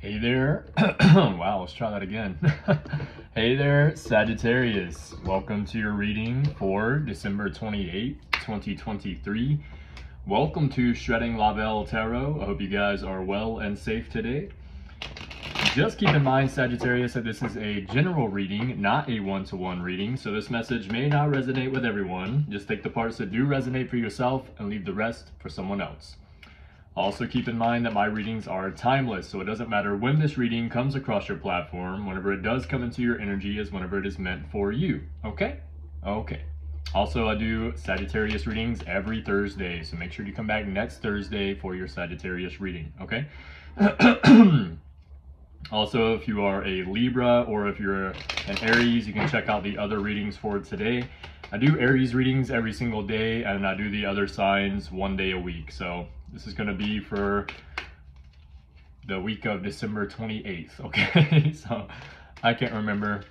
Hey there. wow, let's try that again. hey there, Sagittarius. Welcome to your reading for December 28, 2023. Welcome to Shredding La Veil Tarot. I hope you guys are well and safe today. Just keep in mind, Sagittarius, that this is a general reading, not a one-to-one -one reading, so this message may not resonate with everyone. Just take the parts that do resonate for yourself and leave the rest for someone else. Also keep in mind that my readings are timeless, so it doesn't matter when this reading comes across your platform, whenever it does come into your energy is whenever it is meant for you, okay? Okay. Also, I do Sagittarius readings every Thursday, so make sure you come back next Thursday for your Sagittarius reading, okay? also, if you are a Libra or if you're an Aries, you can check out the other readings for today. I do Aries readings every single day, and I do the other signs one day a week, so this is going to be for the week of December 28th, okay? so I can't remember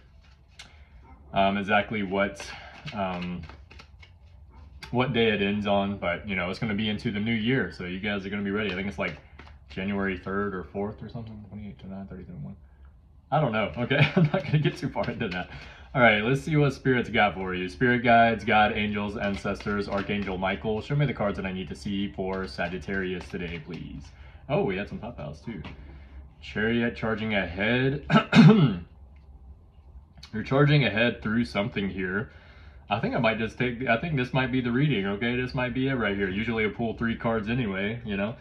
um, exactly what um, what day it ends on, but you know, it's going to be into the new year, so you guys are going to be ready. I think it's like January 3rd or 4th or something, 28, 29, 30, 31. I don't know, okay? I'm not going to get too far into that. All right, let's see what spirits got for you. Spirit guides, God, angels, ancestors, Archangel Michael. Show me the cards that I need to see for Sagittarius today, please. Oh, we had some pop outs too. Chariot charging ahead. You're charging ahead through something here. I think I might just take, I think this might be the reading, okay? This might be it right here. Usually I pull three cards anyway, you know?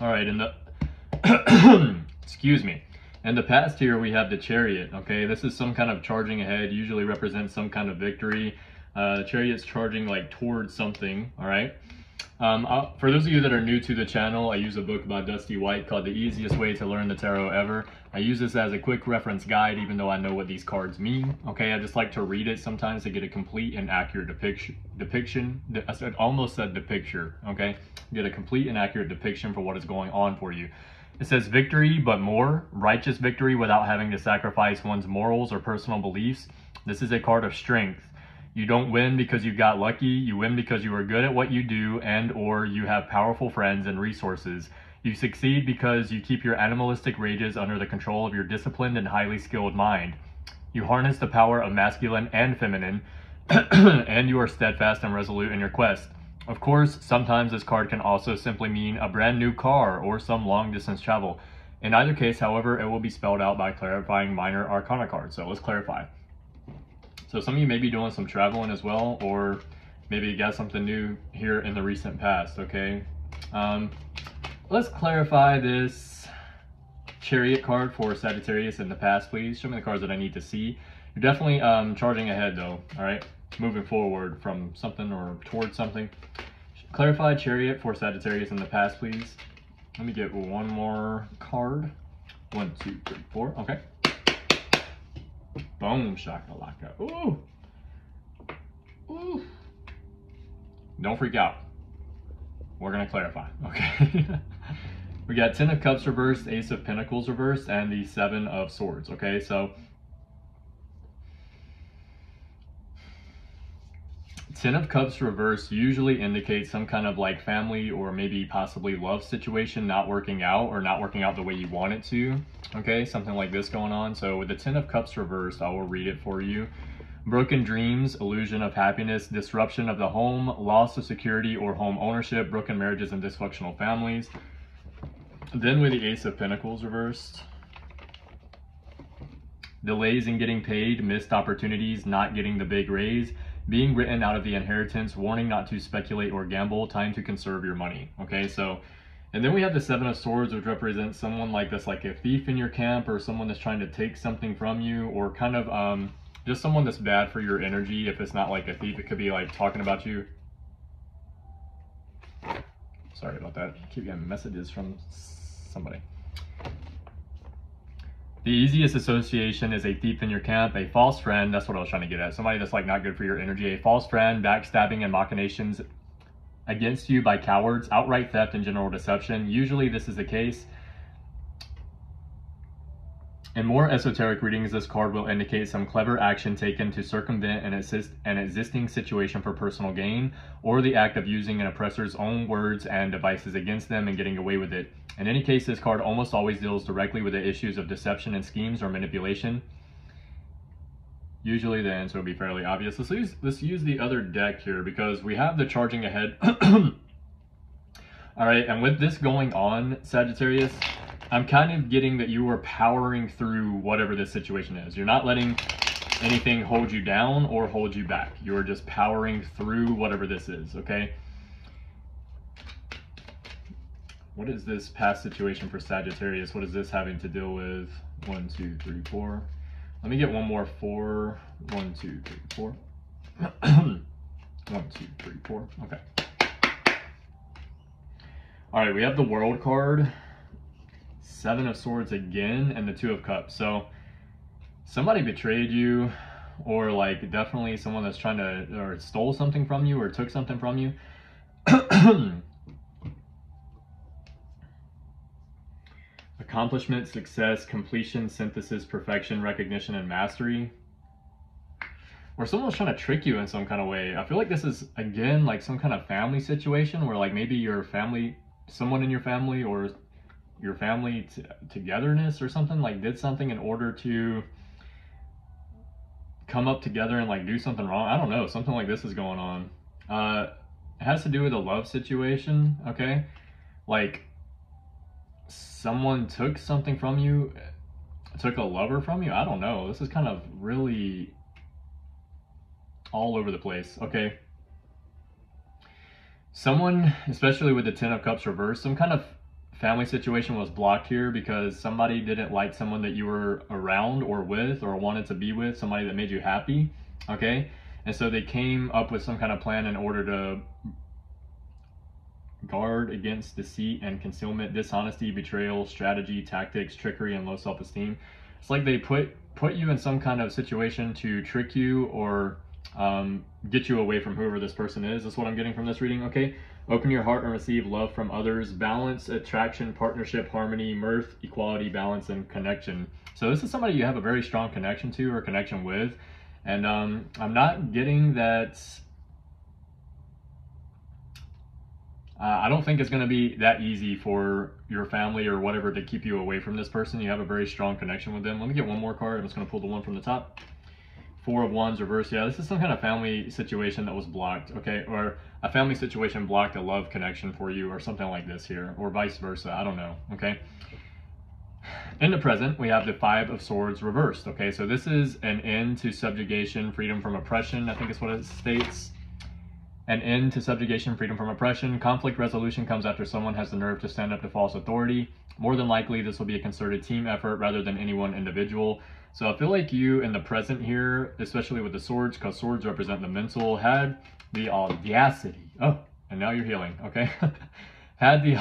All right, and the excuse me. In the past here, we have the chariot, okay? This is some kind of charging ahead, usually represents some kind of victory. Uh, the chariot's charging like towards something, all right? Um, uh, for those of you that are new to the channel, I use a book by Dusty White called The Easiest Way to Learn the Tarot Ever. I use this as a quick reference guide, even though I know what these cards mean. Okay, I just like to read it sometimes to get a complete and accurate depiction. Depiction. I said, almost said depiction. Okay, get a complete and accurate depiction for what is going on for you. It says victory, but more. Righteous victory without having to sacrifice one's morals or personal beliefs. This is a card of strength. You don't win because you got lucky. You win because you are good at what you do and or you have powerful friends and resources. You succeed because you keep your animalistic rages under the control of your disciplined and highly skilled mind. You harness the power of masculine and feminine, and you are steadfast and resolute in your quest. Of course, sometimes this card can also simply mean a brand new car or some long distance travel. In either case, however, it will be spelled out by clarifying minor arcana cards. So let's clarify. So some of you may be doing some traveling as well, or maybe you got something new here in the recent past, okay? Um, let's clarify this chariot card for Sagittarius in the past, please. Show me the cards that I need to see. You're definitely um, charging ahead though, all right? Moving forward from something or towards something. Clarify Chariot for Sagittarius in the past, please. Let me get one more card. One, two, three, four. Okay. Boom, shakalaka. Ooh. Ooh. Don't freak out. We're to clarify. Okay. we got Ten of Cups reversed, Ace of Pentacles reversed, and the Seven of Swords. Okay, so Ten of Cups reverse usually indicates some kind of like family or maybe possibly love situation not working out or not working out the way you want it to. Okay, something like this going on. So with the Ten of Cups reversed, I will read it for you. Broken dreams, illusion of happiness, disruption of the home, loss of security or home ownership, broken marriages and dysfunctional families. Then with the Ace of Pentacles reversed, delays in getting paid, missed opportunities, not getting the big raise, being written out of the inheritance, warning not to speculate or gamble, time to conserve your money. Okay, so, and then we have the Seven of Swords, which represents someone like this, like a thief in your camp or someone that's trying to take something from you or kind of um, just someone that's bad for your energy. If it's not like a thief, it could be like talking about you. Sorry about that. I keep getting messages from somebody. The easiest association is a thief in your camp, a false friend. That's what I was trying to get at. Somebody that's like not good for your energy. A false friend, backstabbing and machinations against you by cowards, outright theft and general deception. Usually this is the case. In more esoteric readings, this card will indicate some clever action taken to circumvent an, assist, an existing situation for personal gain, or the act of using an oppressor's own words and devices against them and getting away with it. In any case, this card almost always deals directly with the issues of deception and schemes or manipulation. Usually the answer will be fairly obvious. Let's use, let's use the other deck here because we have the charging ahead. All right, and with this going on, Sagittarius, I'm kind of getting that you are powering through whatever this situation is. You're not letting anything hold you down or hold you back. You're just powering through whatever this is, okay? What is this past situation for Sagittarius? What is this having to deal with? One, two, three, four. Let me get one more four. One, two, three, four. one, two, three, four. Okay. All right, we have the World card. Seven of Swords again, and the Two of Cups. So somebody betrayed you, or like definitely someone that's trying to, or stole something from you, or took something from you. Accomplishment, success, completion, synthesis, perfection, recognition, and mastery. Or someone's trying to trick you in some kind of way. I feel like this is, again, like some kind of family situation where like maybe your family, someone in your family or your family t- togetherness or something like did something in order to come up together and like do something wrong? I don't know something like this is going on. Uh it has to do with a love situation okay? Like someone took something from you took a lover from you? I don't know. This is kind of really all over the place okay? Someone especially with the ten of cups reversed some kind of family situation was blocked here because somebody didn't like someone that you were around or with or wanted to be with, somebody that made you happy, okay? And so they came up with some kind of plan in order to guard against deceit and concealment, dishonesty, betrayal, strategy, tactics, trickery, and low self-esteem. It's like they put put you in some kind of situation to trick you or um, get you away from whoever this person is. That's what I'm getting from this reading. Okay, open your heart and receive love from others. Balance, attraction, partnership, harmony, mirth, equality, balance, and connection. So this is somebody you have a very strong connection to or connection with, and um, I'm not getting that. Uh, I don't think it's going to be that easy for your family or whatever to keep you away from this person. You have a very strong connection with them. Let me get one more card. I'm just going to pull the one from the top. Four of Wands reverse. Yeah, this is some kind of family situation that was blocked, okay? Or a family situation blocked a love connection for you or something like this here, or vice versa. I don't know, okay? In the present, we have the Five of Swords reversed, okay? So this is an end to subjugation, freedom from oppression, I think is what it states. An end to subjugation, freedom from oppression. Conflict resolution comes after someone has the nerve to stand up to false authority. More than likely, this will be a concerted team effort rather than any one individual. So I feel like you in the present here, especially with the swords, because swords represent the mental, had the audacity. Oh, and now you're healing, okay? had the...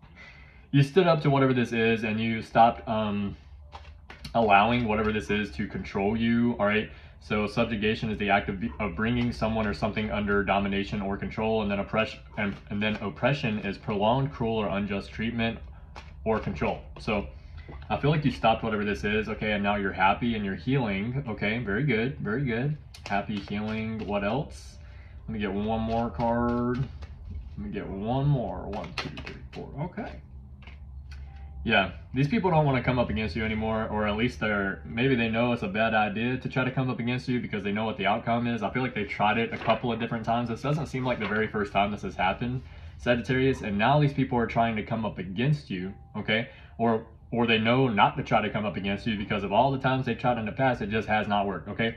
you stood up to whatever this is and you stopped um, allowing whatever this is to control you, all right? So subjugation is the act of, of bringing someone or something under domination or control, and then oppression, and, and then oppression is prolonged, cruel, or unjust treatment or control. So I feel like you stopped whatever this is, okay, and now you're happy and you're healing. Okay, very good, very good. Happy, healing, what else? Let me get one more card. Let me get one more. One, two, three, four. Okay. Yeah, these people don't want to come up against you anymore, or at least they're maybe they know it's a bad idea to try to come up against you because they know what the outcome is. I feel like they've tried it a couple of different times. This doesn't seem like the very first time this has happened, Sagittarius, and now these people are trying to come up against you, okay? Or or they know not to try to come up against you because of all the times they've tried in the past, it just has not worked, okay?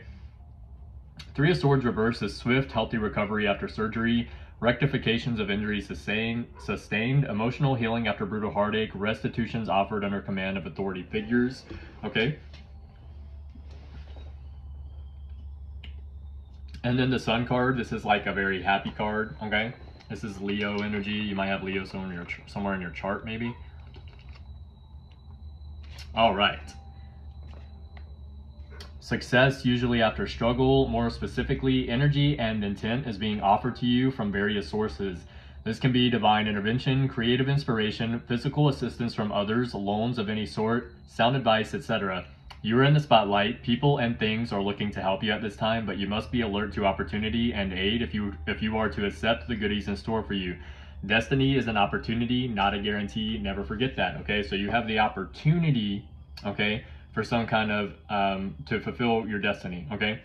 Three of Swords reverse is swift, healthy recovery after surgery, rectifications of injuries sustained, sustained, emotional healing after brutal heartache, restitutions offered under command of authority figures, okay? And then the Sun card, this is like a very happy card, okay? This is Leo energy. You might have Leo somewhere in your, somewhere in your chart, maybe. All right. Success usually after struggle, more specifically, energy and intent is being offered to you from various sources. This can be divine intervention, creative inspiration, physical assistance from others, loans of any sort, sound advice, etc. You are in the spotlight. People and things are looking to help you at this time, but you must be alert to opportunity and aid if you if you are to accept the goodies in store for you. Destiny is an opportunity, not a guarantee. Never forget that. Okay, so you have the opportunity, okay, for some kind of um, to fulfill your destiny. Okay,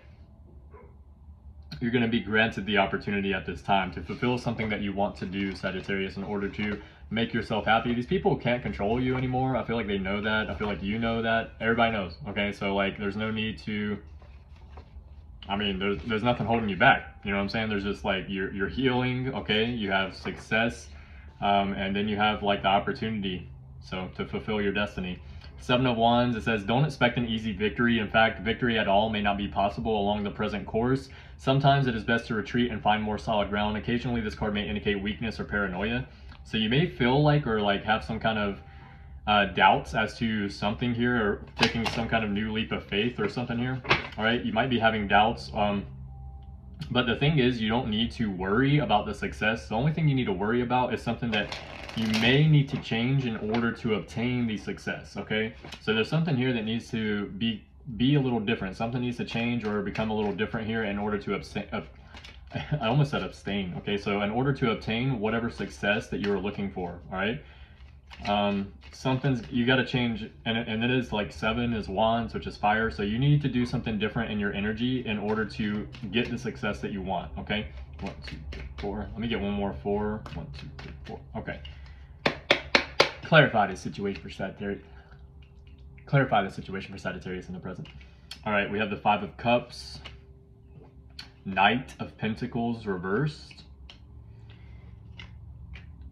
you're going to be granted the opportunity at this time to fulfill something that you want to do, Sagittarius, in order to make yourself happy. These people can't control you anymore. I feel like they know that. I feel like you know that. Everybody knows. Okay, so like, there's no need to. I mean, there's there's nothing holding you back. You know what I'm saying? There's just like you're you're healing. Okay, you have success, um, and then you have like the opportunity. So to fulfill your destiny. Seven of Wands, it says, don't expect an easy victory. In fact, victory at all may not be possible along the present course. Sometimes it is best to retreat and find more solid ground. Occasionally, this card may indicate weakness or paranoia. So you may feel like or like have some kind of uh, doubts as to something here or taking some kind of new leap of faith or something here. All right, you might be having doubts. Um, but the thing is, you don't need to worry about the success. The only thing you need to worry about is something that you may need to change in order to obtain the success. Okay, so there's something here that needs to be be a little different. Something needs to change or become a little different here in order to abstain. I almost said abstain. Okay, so in order to obtain whatever success that you are looking for, all right, um, something's you got to change, and and it is like seven is wands, which is fire. So you need to do something different in your energy in order to get the success that you want. Okay, one, two, three, four. Let me get one more four. One, two, three, four. Okay. Clarify the situation for Sagittarius. Clarify the situation for Sagittarius in the present. All right, we have the Five of Cups. Knight of Pentacles reversed,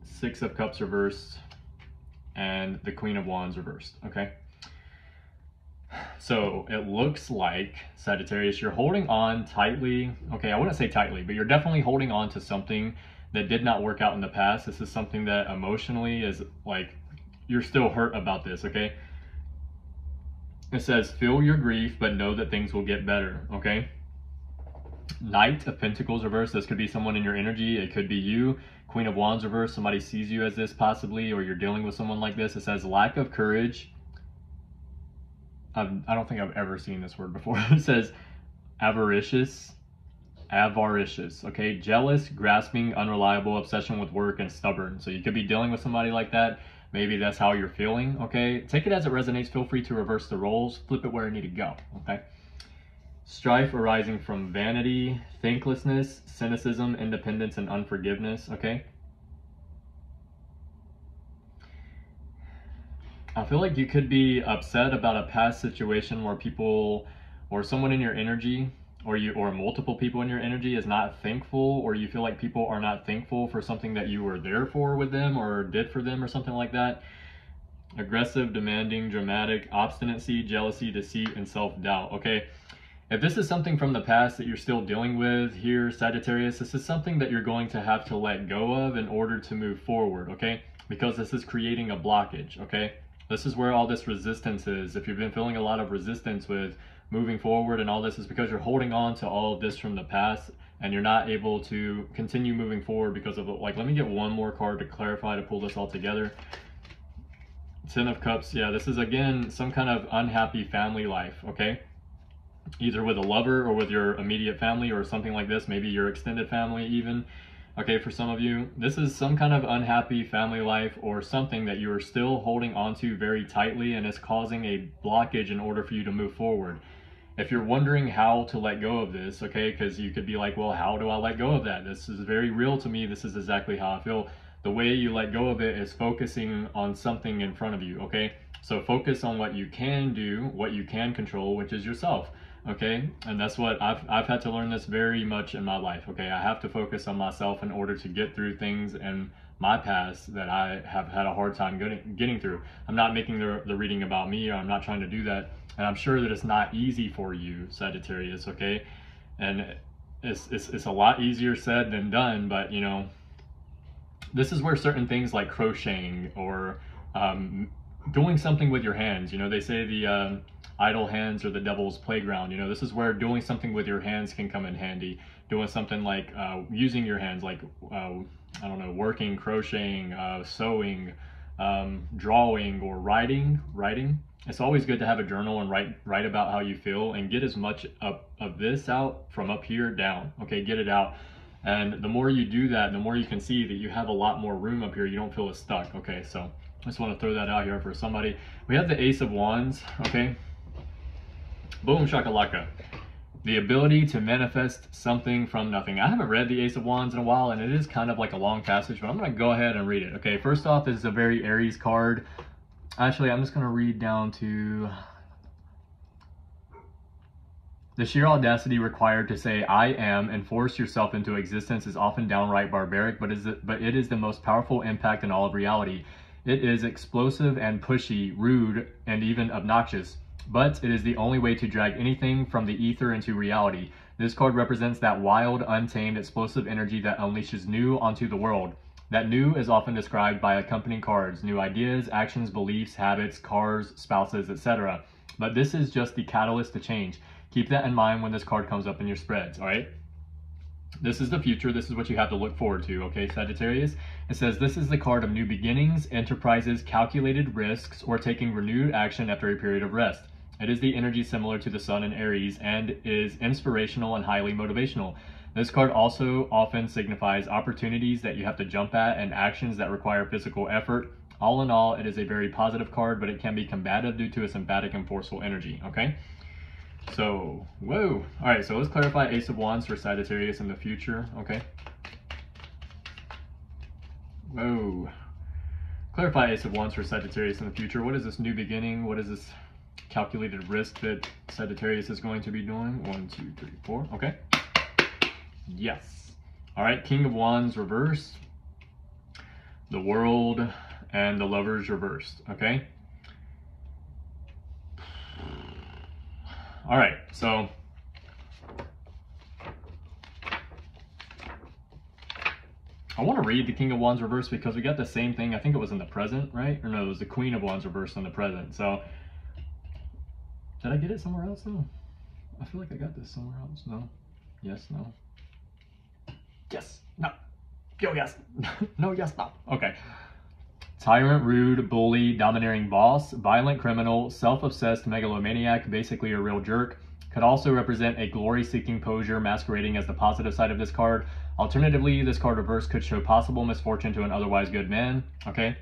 Six of Cups reversed, and the Queen of Wands reversed, okay? So it looks like, Sagittarius, you're holding on tightly. Okay, I wouldn't say tightly, but you're definitely holding on to something that did not work out in the past. This is something that emotionally is like, you're still hurt about this, okay? It says, feel your grief, but know that things will get better, okay? Knight of Pentacles reverse. This could be someone in your energy. It could be you. Queen of Wands reverse. Somebody sees you as this possibly, or you're dealing with someone like this. It says lack of courage. I've, I don't think I've ever seen this word before. it says avaricious. Avaricious. Okay. Jealous, grasping, unreliable, obsession with work, and stubborn. So you could be dealing with somebody like that. Maybe that's how you're feeling. Okay. Take it as it resonates. Feel free to reverse the roles. Flip it where it need to go. Okay strife arising from vanity, thanklessness, cynicism, independence, and unforgiveness. Okay. I feel like you could be upset about a past situation where people or someone in your energy or you or multiple people in your energy is not thankful or you feel like people are not thankful for something that you were there for with them or did for them or something like that aggressive demanding dramatic obstinacy jealousy deceit and self-doubt okay if this is something from the past that you're still dealing with here, Sagittarius, this is something that you're going to have to let go of in order to move forward, okay? Because this is creating a blockage, okay? This is where all this resistance is. If you've been feeling a lot of resistance with moving forward and all this is because you're holding on to all of this from the past and you're not able to continue moving forward because of. Like, let me get one more card to clarify to pull this all together. Ten of Cups, yeah, this is again some kind of unhappy family life, okay? Either with a lover or with your immediate family or something like this, maybe your extended family even. Okay, for some of you, this is some kind of unhappy family life or something that you are still holding onto very tightly and is causing a blockage in order for you to move forward. If you're wondering how to let go of this, okay, because you could be like, well, how do I let go of that? This is very real to me. This is exactly how I feel. The way you let go of it is focusing on something in front of you, okay? So focus on what you can do, what you can control, which is yourself okay? And that's what I've, I've had to learn this very much in my life okay? I have to focus on myself in order to get through things in my past that i have had a hard time getting, getting through. I'm not making the, the reading about me i'm not trying to do that. And i'm sure that it's not easy for you sagittarius okay? And it's, it's, it's a lot easier said than done but you know this is where certain things like crocheting or um, doing something with your hands you know they say the um, idle hands are the devil's playground. You know, this is where doing something with your hands can come in handy. doing something like uh, using your hands, like uh, I don't know, working, crocheting, uh, sewing, um, drawing, or writing. Writing. It's always good to have a journal and write write about how you feel and get as much of, of this out from up here down. Okay, get it out. And the more you do that, the more you can see that you have a lot more room up here. You don't feel as stuck. Okay, so I just want to throw that out here for somebody. We have the Ace of Wands. Okay, boom shakalaka the ability to manifest something from nothing. I haven't read the Ace of Wands in a while, and it is kind of like a long passage, but I'm going to go ahead and read it. Okay, first off, this is a very Aries card. Actually, I'm just going to read down to the sheer audacity required to say I am and force yourself into existence is often downright barbaric, but, is but it is the most powerful impact in all of reality. It is explosive and pushy, rude, and even obnoxious but it is the only way to drag anything from the ether into reality. This card represents that wild, untamed, explosive energy that unleashes new onto the world. That new is often described by accompanying cards, new ideas, actions, beliefs, habits, cars, spouses, etc. But this is just the catalyst to change. Keep that in mind when this card comes up in your spreads, all right? This is the future. This is what you have to look forward to, okay, Sagittarius? It says this is the card of new beginnings, enterprises, calculated risks, or taking renewed action after a period of rest. It is the energy similar to the sun in Aries and is inspirational and highly motivational. This card also often signifies opportunities that you have to jump at and actions that require physical effort. All in all, it is a very positive card, but it can be combative due to its emphatic and forceful energy, okay? So, whoa. All right, so let's clarify Ace of Wands for Sagittarius in the future, okay? Whoa. Clarify Ace of Wands for Sagittarius in the future. What is this new beginning? What is this calculated risk that Sagittarius is going to be doing. One, two, three, four. Okay. Yes. All right, King of Wands reversed. The World and the Lovers reversed. Okay. All right, so I want to read the King of Wands reverse because we got the same thing. I think it was in the present, right? Or no, it was the Queen of Wands reversed in the present. So did I get it somewhere else though? I feel like I got this somewhere else. No. Yes, no. Yes, no. Yo, yes. no, yes, no. Okay. Tyrant, rude, bully, domineering boss, violent criminal, self-obsessed megalomaniac, basically a real jerk. Could also represent a glory-seeking poseur masquerading as the positive side of this card. Alternatively, this card reverse could show possible misfortune to an otherwise good man. Okay.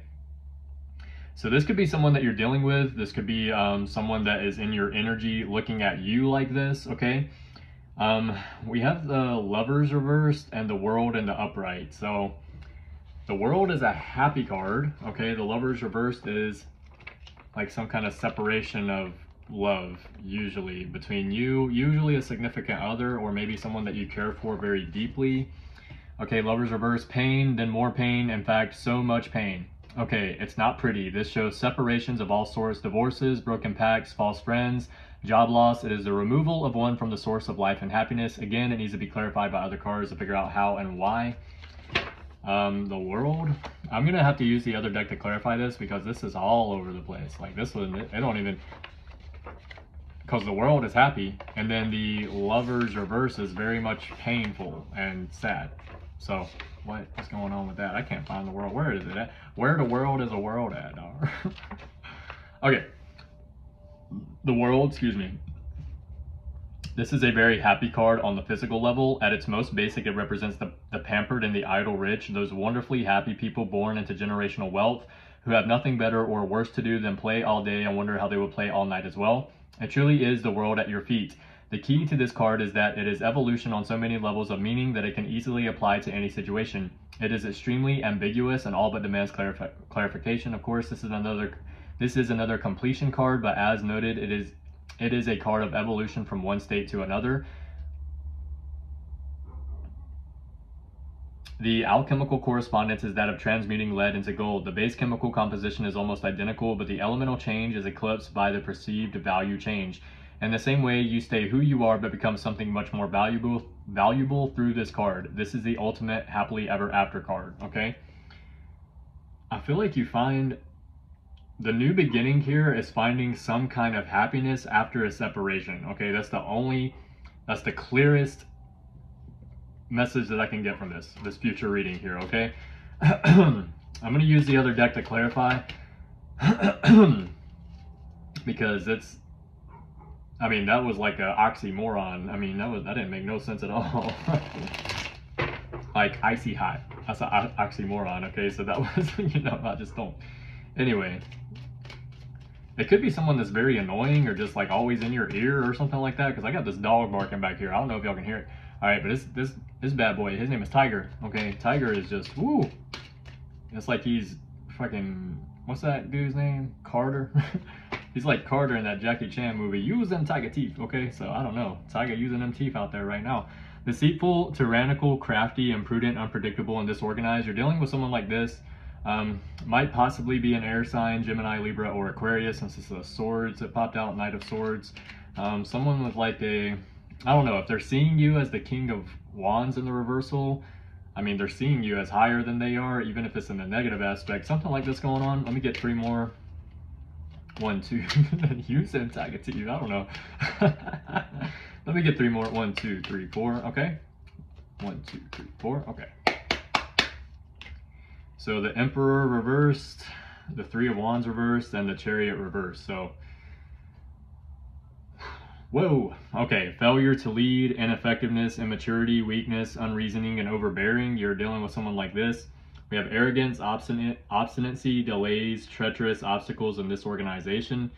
So this could be someone that you're dealing with. This could be um, someone that is in your energy looking at you like this, okay? Um, we have the lovers reversed and the world in the upright. So the world is a happy card, okay? The lovers reversed is like some kind of separation of love, usually, between you, usually a significant other, or maybe someone that you care for very deeply. Okay, lovers reverse, pain, then more pain, in fact, so much pain. Okay, it's not pretty. This shows separations of all sorts, divorces, broken pacts, false friends, job loss. It is the removal of one from the source of life and happiness. Again, it needs to be clarified by other cards to figure out how and why. Um, the world. I'm gonna have to use the other deck to clarify this because this is all over the place. Like this one, I don't even because the world is happy, and then the lover's reverse is very much painful and sad. So what is going on with that? I can't find the world. Where is it at? Where the world is a world at, okay. The world, excuse me. This is a very happy card on the physical level. At its most basic, it represents the, the pampered and the idle rich, those wonderfully happy people born into generational wealth who have nothing better or worse to do than play all day and wonder how they will play all night as well. It truly is the world at your feet. The key to this card is that it is evolution on so many levels of meaning that it can easily apply to any situation. It is extremely ambiguous and all but demands clarif clarification. Of course, this is another this is another completion card, but as noted, it is it is a card of evolution from one state to another. The alchemical correspondence is that of transmuting lead into gold. The base chemical composition is almost identical, but the elemental change is eclipsed by the perceived value change. In the same way, you stay who you are but become something much more valuable valuable through this card. This is the ultimate happily ever after card, okay? I feel like you find the new beginning here is finding some kind of happiness after a separation, okay? That's the only, that's the clearest message that I can get from this, this future reading here, okay? I'm going to use the other deck to clarify because it's, I mean, that was like an oxymoron. I mean, that was, that didn't make no sense at all. like icy hot. That's an oxymoron, okay? So that was, you know, I just don't. Anyway, it could be someone that's very annoying or just like always in your ear or something like that. Because I got this dog barking back here. I don't know if y'all can hear it. All right, but this this this bad boy, his name is Tiger. Okay, Tiger is just woo. It's like he's fucking what's that dude's name? Carter. he's like Carter in that Jackie Chan movie. Use them tiger teeth. Okay, so I don't know. Tiger using them teeth out there right now. Deceitful, tyrannical, crafty, imprudent, unpredictable, and disorganized. You're dealing with someone like this. Um, might possibly be an air sign, Gemini, Libra, or Aquarius, since it's the swords that popped out, Knight of Swords. Um, someone with like a, I don't know, if they're seeing you as the King of Wands in the reversal, I mean, they're seeing you as higher than they are, even if it's in a negative aspect. Something like this going on. Let me get three more. One, two. Then you said tag it to you. I don't know. Let me get three more. One, two, three, four. Okay. One, two, three, four. Okay. So the Emperor reversed, the Three of Wands reversed, and the Chariot reversed. So, whoa. Okay. Failure to lead, ineffectiveness, immaturity, weakness, unreasoning, and overbearing. You're dealing with someone like this. We have arrogance, obstinate, obstinacy, delays, treacherous obstacles, and disorganization.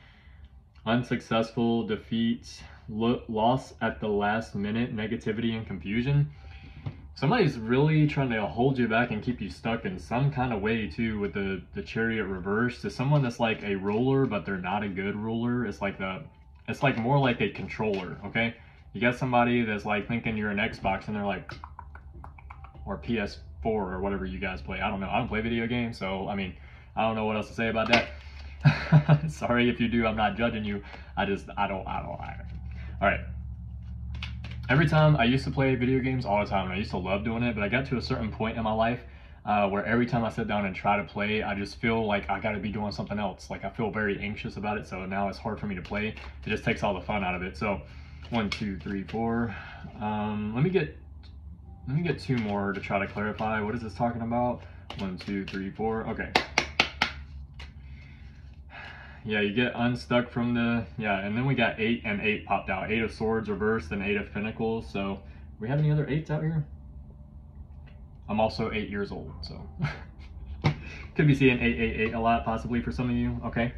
Unsuccessful, defeats, loss at the last minute, negativity and confusion. Somebody's really trying to hold you back and keep you stuck in some kind of way too with the, the chariot reverse to someone that's like a ruler, but they're not a good ruler. It's like the, it's like more like a controller, okay? You got somebody that's like thinking you're an Xbox and they're like, or PS4 or whatever you guys play. I don't know. I don't play video games, so I mean, I don't know what else to say about that. Sorry if you do, I'm not judging you. I just, I don't, I don't, I, all right. Every time I used to play video games all the time, and I used to love doing it, but I got to a certain point in my life uh, where every time I sit down and try to play, I just feel like I got to be doing something else. Like I feel very anxious about it, so now it's hard for me to play. It just takes all the fun out of it. So, one, two, three, four. Um, let me get let me get two more to try to clarify. What is this talking about? One, two, three, four. Okay yeah, you get unstuck from the, yeah, and then we got 8 and 8 popped out. 8 of Swords reversed and 8 of Pentacles. So, we have any other 8s out here? I'm also 8 years old, so. Could be seeing 888 a lot, possibly, for some of you. Okay.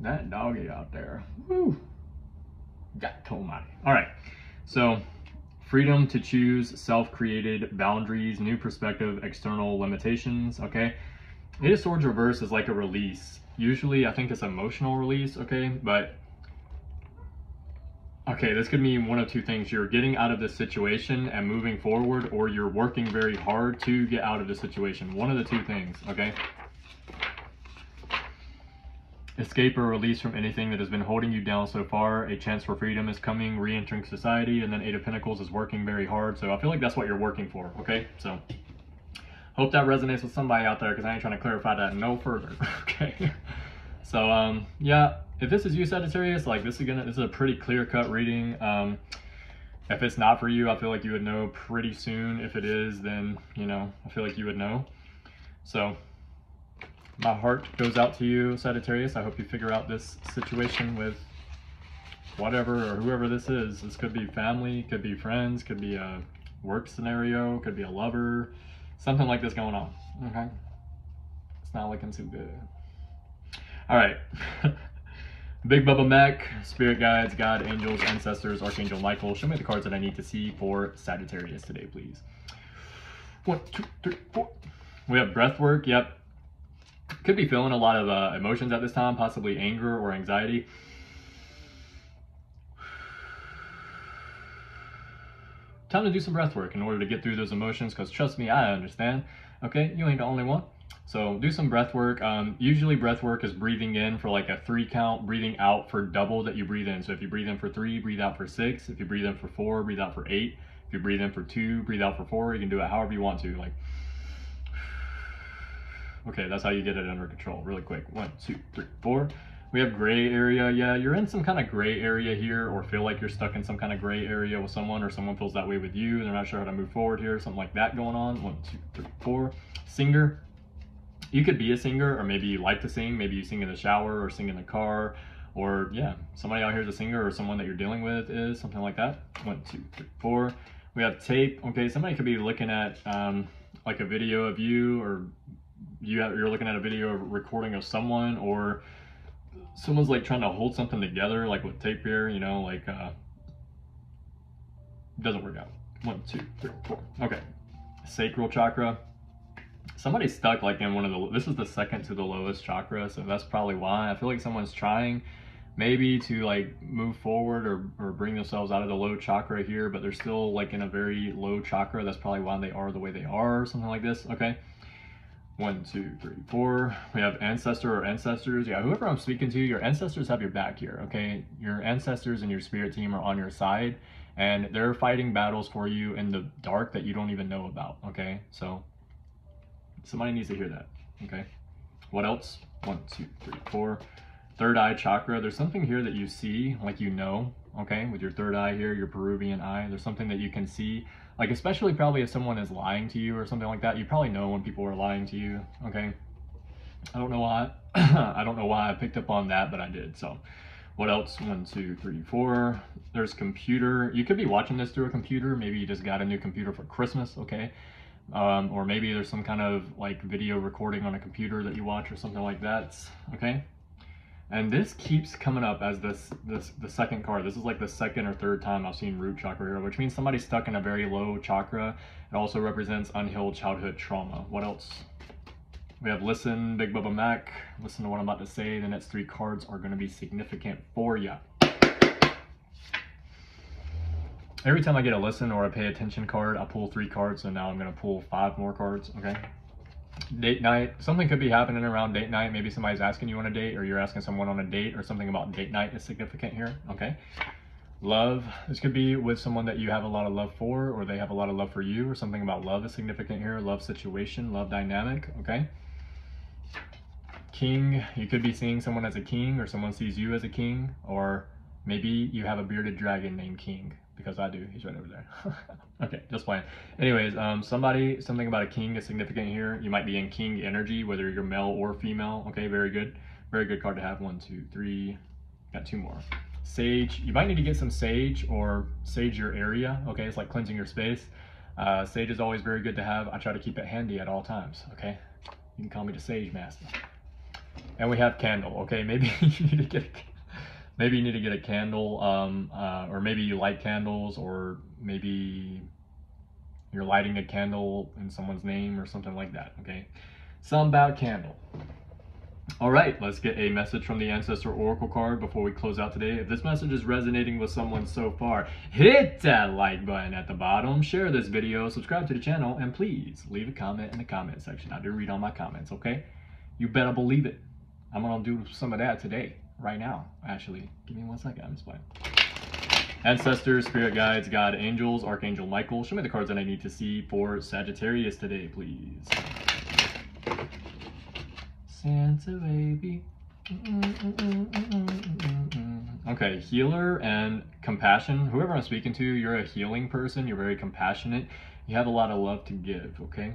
That doggy out there. Woo. Got almighty. All right. So, freedom to choose self-created boundaries, new perspective, external limitations. Okay. Eight of Swords reverse is like a release. Usually I think it's emotional release, okay? But, okay, this could mean one of two things. You're getting out of this situation and moving forward, or you're working very hard to get out of the situation. One of the two things, okay? Escape or release from anything that has been holding you down so far. A chance for freedom is coming, re-entering society, and then Eight of Pentacles is working very hard. So I feel like that's what you're working for, okay? So Hope that resonates with somebody out there because I ain't trying to clarify that no further. okay. So um, yeah, if this is you Sagittarius, like this is gonna this is a pretty clear cut reading. Um, if it's not for you, I feel like you would know pretty soon. If it is, then you know I feel like you would know. So my heart goes out to you, Sagittarius. I hope you figure out this situation with whatever or whoever this is. This could be family, could be friends, could be a work scenario, could be a lover, something like this going on. Okay. It's not looking too good. All right. Big Bubba Mac, Spirit Guides, God, Angels, Ancestors, Archangel Michael. Show me the cards that I need to see for Sagittarius today, please. One, two, three, four. We have breath work. Yep. Could be feeling a lot of uh, emotions at this time, possibly anger or anxiety. Time to do some breath work in order to get through those emotions because trust me, I understand. Okay, you ain't the only one. So do some breath work. Um, usually breath work is breathing in for like a three count, breathing out for double that you breathe in. So if you breathe in for three, breathe out for six. If you breathe in for four, breathe out for eight. If you breathe in for two, breathe out for four. You can do it however you want to. Like, okay, that's how you get it under control really quick. One, two, three, four. We have gray area. Yeah, you're in some kind of gray area here or feel like you're stuck in some kind of gray area with someone or someone feels that way with you. They're not sure how to move forward here. Something like that going on. One, two, three, four. Singer. You could be a singer or maybe you like to sing. Maybe you sing in the shower or sing in the car or yeah, somebody out here is a singer or someone that you're dealing with is something like that. One, two, three, four. We have tape. Okay, somebody could be looking at um, like a video of you or you have, you're looking at a video recording of someone or someone's like trying to hold something together like with tape here you know like uh doesn't work out. One two three four. Okay. Sacral chakra. Somebody's stuck like in one of the this is the second to the lowest chakra so that's probably why. I feel like someone's trying maybe to like move forward or, or bring themselves out of the low chakra here but they're still like in a very low chakra. That's probably why they are the way they are or something like this. Okay one, two, three, four. We have ancestor or ancestors. Yeah, whoever I'm speaking to, your ancestors have your back here, okay? Your ancestors and your spirit team are on your side, and they're fighting battles for you in the dark that you don't even know about, okay? So, somebody needs to hear that, okay? What else? One, two, three, four. Third eye chakra. There's something here that you see, like you know, okay? With your third eye here, your Peruvian eye. There's something that you can see like especially probably if someone is lying to you or something like that, you probably know when people are lying to you, okay? I don't know why, I don't know why I picked up on that, but I did, so. What else? One, two, three, four. There's computer. You could be watching this through a computer. Maybe you just got a new computer for Christmas, okay? Um, or maybe there's some kind of like video recording on a computer that you watch or something like that, okay? And this keeps coming up as this, this the second card. This is like the second or third time I've seen root chakra here, which means somebody's stuck in a very low chakra. It also represents unhealed childhood trauma. What else? We have listen, Big Bubba Mac. Listen to what I'm about to say. The next three cards are going to be significant for you. Every time I get a listen or a pay attention card, I pull three cards. So now I'm going to pull five more cards. Okay date night. Something could be happening around date night. Maybe somebody's asking you on a date or you're asking someone on a date or something about date night is significant here okay? Love this could be with someone that you have a lot of love for or they have a lot of love for you or something about love is significant here love situation love dynamic okay? King you could be seeing someone as a king or someone sees you as a king or maybe you have a bearded dragon named king because I do. He's right over there. okay, just playing. Anyways, um, somebody, something about a king is significant here. You might be in king energy, whether you're male or female. Okay, very good. Very good card to have. One, two, three. Got two more. Sage. You might need to get some sage or sage your area. Okay, it's like cleansing your space. Uh, sage is always very good to have. I try to keep it handy at all times. Okay, you can call me the sage master. And we have candle. Okay, maybe you need to get maybe you need to get a candle um, uh, or maybe you light candles or maybe you're lighting a candle in someone's name or something like that okay? Some about candle. All right let's get a message from the ancestor oracle card before we close out today. If this message is resonating with someone so far hit that like button at the bottom share this video subscribe to the channel and please leave a comment in the comment section. I do read all my comments okay? You better believe it. I'm gonna do some of that today right now, actually. Give me one second, I'm just playing. Ancestors, spirit guides, God, angels, Archangel Michael. Show me the cards that I need to see for Sagittarius today, please. Santa baby. okay, healer and compassion. Whoever I'm speaking to, you're a healing person. You're very compassionate. You have a lot of love to give, okay?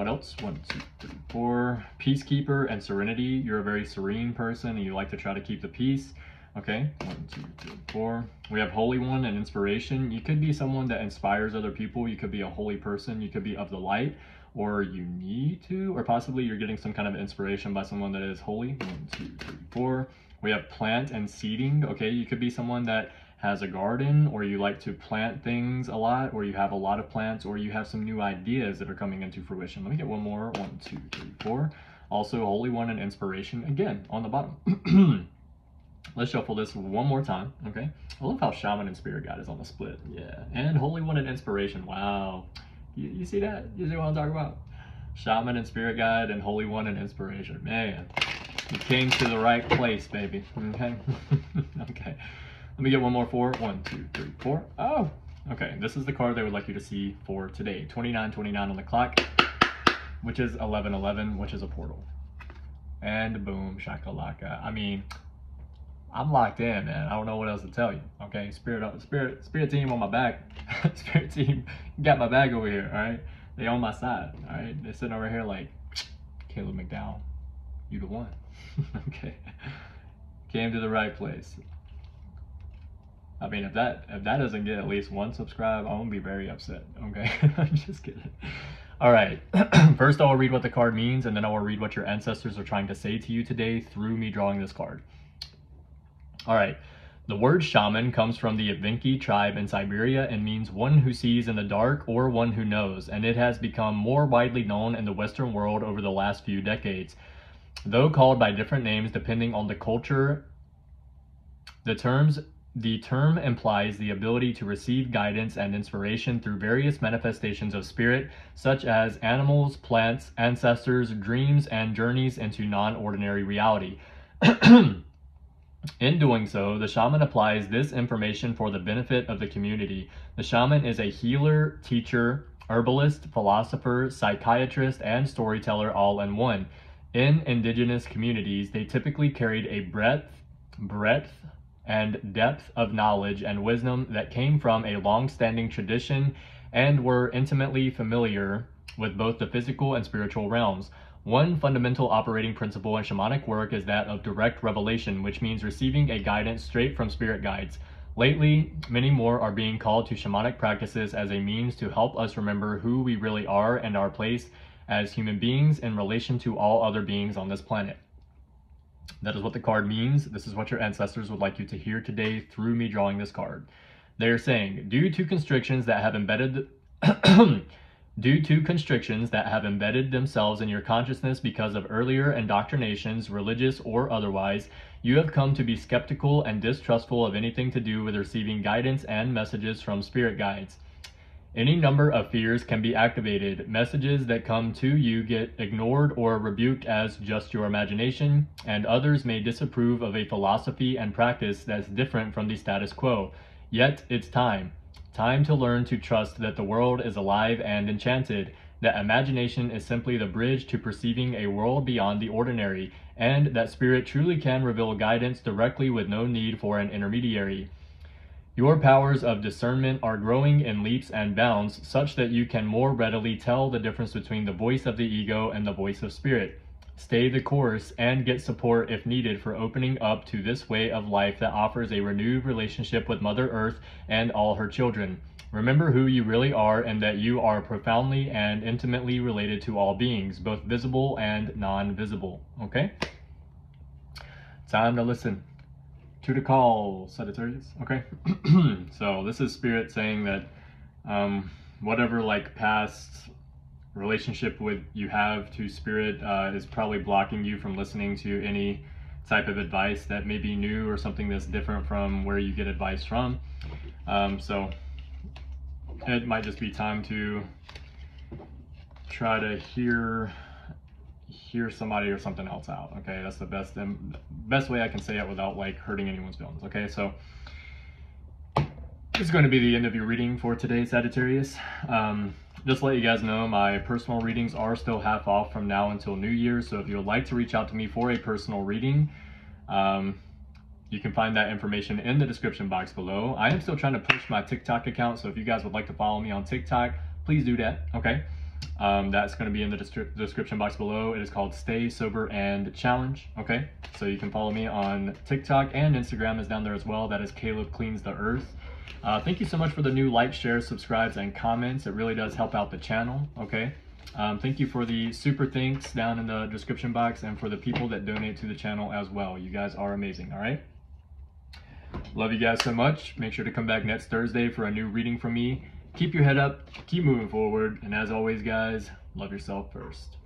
What else? One, two, three, four. Peacekeeper and serenity. You're a very serene person and you like to try to keep the peace. Okay, one, two, three, four. We have Holy One and inspiration. You could be someone that inspires other people. You could be a holy person. You could be of the light, or you need to, or possibly you're getting some kind of inspiration by someone that is holy. One, two, three, four. We have plant and seeding. Okay, you could be someone that has a garden or you like to plant things a lot or you have a lot of plants or you have some new ideas that are coming into fruition. Let me get one more. One, two, three, four. Also, Holy One and Inspiration again on the bottom. Let's shuffle this one more time, okay? I love how Shaman and Spirit Guide is on the split. Yeah, and Holy One and Inspiration. Wow. You, you see that? You see what I'm talking about? Shaman and Spirit Guide and Holy One and Inspiration. Man, you came to the right place, baby. Okay? okay. Let me get one more four. One, two, three, four. Oh, okay. This is the card they would like you to see for today. 2929 on the clock, which is 1111, which is a portal. And boom, shakalaka. I mean, I'm locked in, man. I don't know what else to tell you. Okay, spirit, spirit, spirit team on my back. spirit team got my bag over here. All right, they on my side. All right, they're sitting over here like Caleb McDowell. You the one. okay, came to the right place. I mean, if that if that doesn't get at least one subscribe, I'm gonna be very upset. Okay, I'm just kidding. All right. First, I will read what the card means, and then I will read what your ancestors are trying to say to you today through me drawing this card. All right. The word shaman comes from the Evenki tribe in Siberia and means one who sees in the dark or one who knows, and it has become more widely known in the Western world over the last few decades. Though called by different names depending on the culture, the terms the term implies the ability to receive guidance and inspiration through various manifestations of spirit, such as animals, plants, ancestors, dreams, and journeys into non ordinary reality. In doing so, the shaman applies this information for the benefit of the community. The shaman is a healer, teacher, herbalist, philosopher, psychiatrist, and storyteller all in one. In indigenous communities, they typically carried a breadth, breadth, and depth of knowledge and wisdom that came from a long standing tradition and were intimately familiar with both the physical and spiritual realms. One fundamental operating principle in shamanic work is that of direct revelation, which means receiving a guidance straight from spirit guides. Lately, many more are being called to shamanic practices as a means to help us remember who we really are and our place as human beings in relation to all other beings on this planet. That is what the card means. This is what your ancestors would like you to hear today through me drawing this card. They are saying, due to constrictions that have embedded due to constrictions that have embedded themselves in your consciousness because of earlier indoctrinations, religious or otherwise, you have come to be skeptical and distrustful of anything to do with receiving guidance and messages from spirit guides. Any number of fears can be activated. Messages that come to you get ignored or rebuked as just your imagination, and others may disapprove of a philosophy and practice that's different from the status quo. Yet it's time. Time to learn to trust that the world is alive and enchanted, that imagination is simply the bridge to perceiving a world beyond the ordinary, and that spirit truly can reveal guidance directly with no need for an intermediary. Your powers of discernment are growing in leaps and bounds such that you can more readily tell the difference between the voice of the ego and the voice of spirit. Stay the course and get support if needed for opening up to this way of life that offers a renewed relationship with Mother Earth and all her children. Remember who you really are and that you are profoundly and intimately related to all beings, both visible and non visible. Okay? Time to listen to call, Sagittarius. Okay, so this is Spirit saying that um, whatever like past relationship with you have to Spirit uh, is probably blocking you from listening to any type of advice that may be new or something that's different from where you get advice from. Um, so it might just be time to try to hear hear somebody or something else out. Okay, that's the best best way I can say it without like hurting anyone's feelings. Okay, so this is going to be the end of your reading for today, Sagittarius. Um, just to let you guys know, my personal readings are still half off from now until New Year. So if you would like to reach out to me for a personal reading, um, you can find that information in the description box below. I am still trying to push my TikTok account, so if you guys would like to follow me on TikTok, please do that. Okay. Um, that's going to be in the description box below. It is called Stay Sober and Challenge. Okay, so you can follow me on TikTok and Instagram is down there as well. That is Caleb Cleans the Earth. Uh, thank you so much for the new likes, shares, subscribes, and comments. It really does help out the channel. Okay. Um, thank you for the super thanks down in the description box and for the people that donate to the channel as well. You guys are amazing. All right. Love you guys so much. Make sure to come back next Thursday for a new reading from me keep your head up, keep moving forward, and as always, guys, love yourself first.